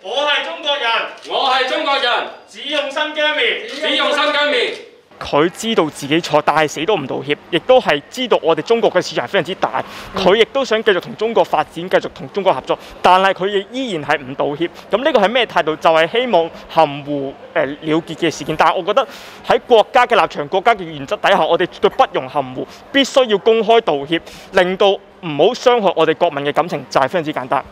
我系中国人，我系中国人，只用新疆面，只用新疆面。佢知道自己错，但系死都唔道歉，亦都系知道我哋中国嘅市场非常之大，佢亦都想继续同中国发展，继续同中国合作，但系佢亦依然系唔道歉。咁呢个系咩态度？就系希望含糊诶了结嘅事件。但系我觉得喺国家嘅立场、国家嘅原则底下，我哋绝对不容含糊，必须要公开道歉，令到唔好伤害我哋国民嘅感情，就系非常之简单。